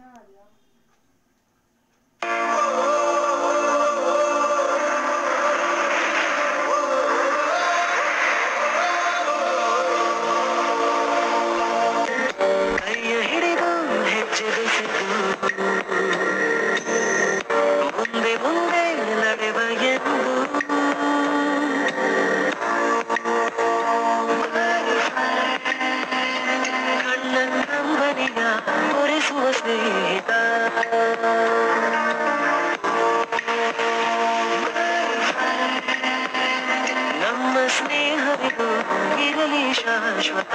Nadia ನಮ್ಮ ಸ್ನೇಹವಿಗೂ ಇರಲಿ ಶಾಶ್ವತ